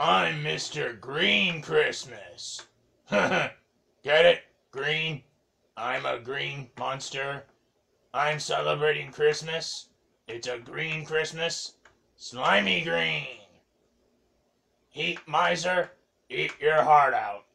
I'm Mr. Green Christmas. Get it? Green? I'm a green monster. I'm celebrating Christmas. It's a green Christmas. Slimy green. Heat Miser, eat your heart out.